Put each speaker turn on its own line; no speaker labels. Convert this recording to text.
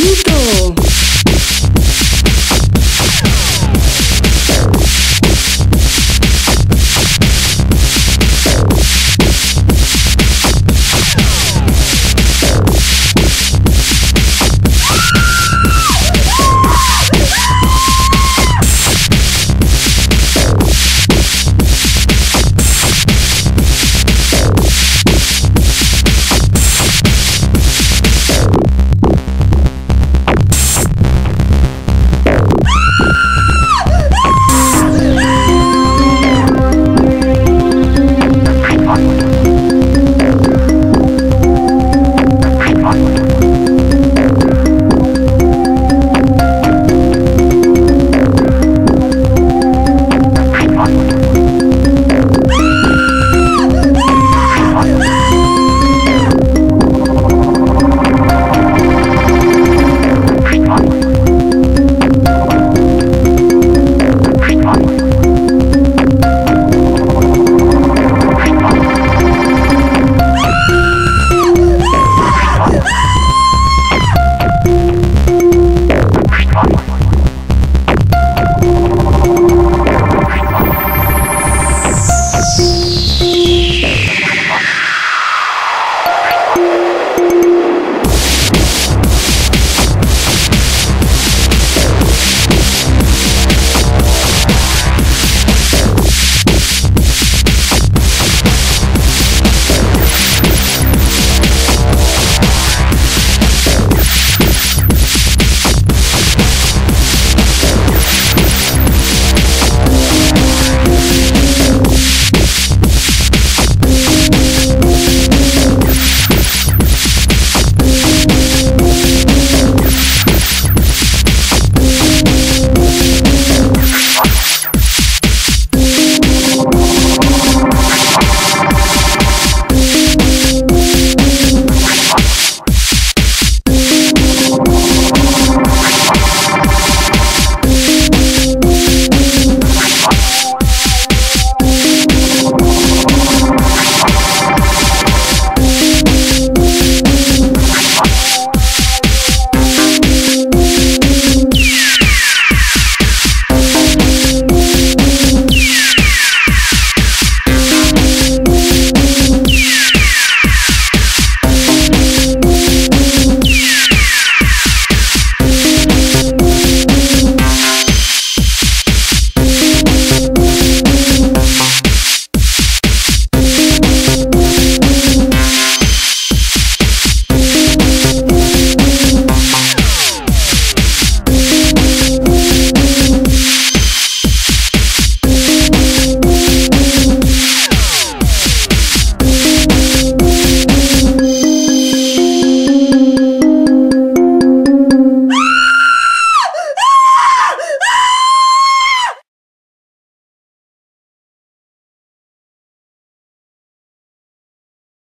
bonito.